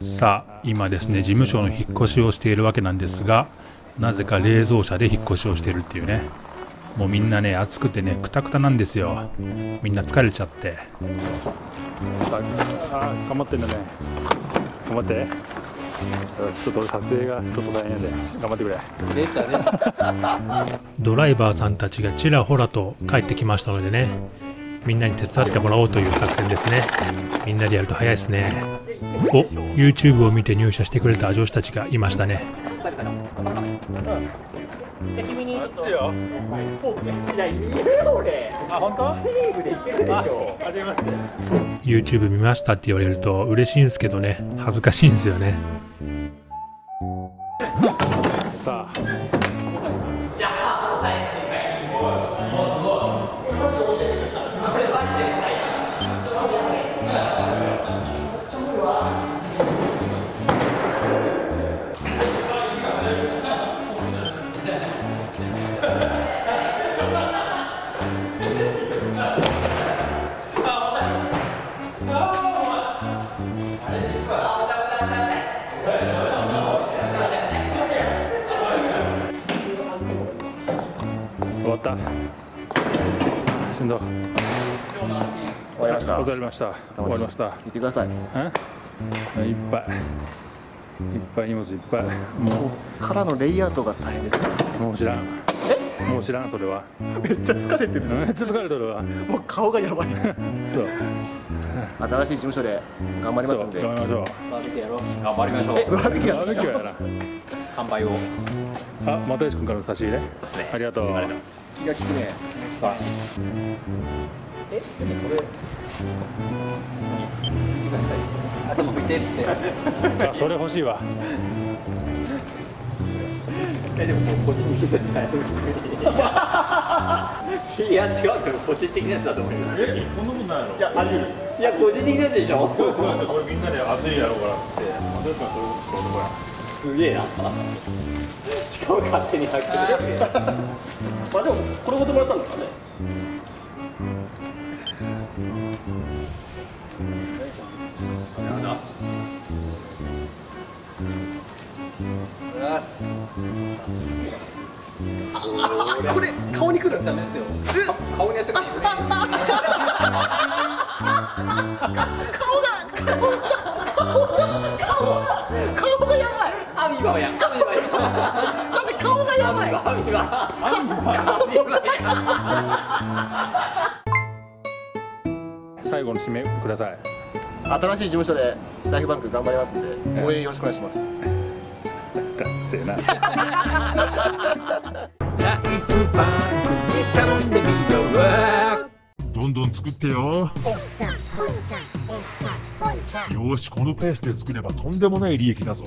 さあ今ですね事務所の引っ越しをしているわけなんですがなぜか冷蔵車で引っ越しをしているっていうね。もうみんなね暑くてねくたくたなんですよ。みんな疲れちゃって。さあ頑張ってんだね。頑張って。ちょっと撮影がちょっと大変なんで。頑張ってくれ。ドライバーさんたちがちらほらと帰ってきましたのでねみんなに手伝ってもらおうという作戦ですね。みんなでやると早いですねお YouTube を見て入社してくれた女子たちがいましたね。君に強よいやいる俺あ本当チームでいけるでしょはじめまして YouTube 見ましたって言われると嬉しいんですけどね。恥ずかしいんですよね。さあ。しんど終わりました。終わりました。終わりました。見てください。いっぱい。いっぱい荷物いっぱい。もうからのレイアウトが大変ですもう知らんもう知らんそれはめっちゃ疲れてるめっちゃ疲れてるわもう顔がやばいそう新しい事務所で頑張りますんで頑張りましょうバーベキューやろう頑張りましょうバーベキューバーベキューやな乾杯をあ又吉君からの差し入れありがとう気が利くね。あ。えでもこれ。頭拭いてっつって。あそれ欲しいわ。えでももう個人的なやついや違うけど個人的なやつだと思うよ えこんなことないのいやあり得る。いや個人的なやつでしょ。これみんなで熱いやろうからって。又吉君はそれを仕事やすげえ。なしかも勝手に発揮まあでもこれほどもらったんですかねあこれ顔にくるダメですよ顔にやっちゃう顔がやばいアミバや。アミバや。だって顔がや。ばいアミバアミバ最後の締めください。新しい事務所でライフバンク頑張りますんで応援よろしくお願いします。だっせーな。どんどん作ってよよしこのペースで作ればとんでもない利益だぞ。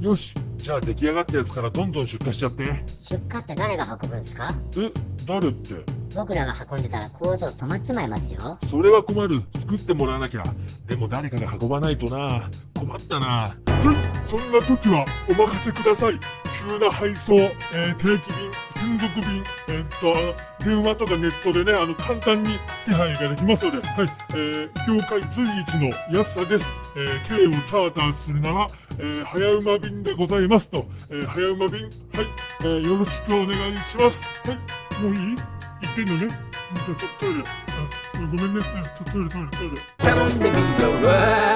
よしじゃあ出来上がったやつからどんどん出荷しちゃって。出荷って誰が運ぶんですか？え誰って？僕らが運んでたら工場止まっちまいますよ。それは困る。作ってもらわなきゃ。でも誰かが運ばないとな。困ったな。えそんな時はお任せください。急な配送、えー定期便専属便。えーっと電話とかネットでねあの簡単に手配ができますので。はい、えー業界随一の安さです、えー軽をチャーターするなら、えー早馬便でございますと、えー早馬便。はい、えーよろしくお願いします。はい。もういい？言ってんのね。じゃあちょっとトイレ。あごめんね。ちょっとトイレトイレトイレ。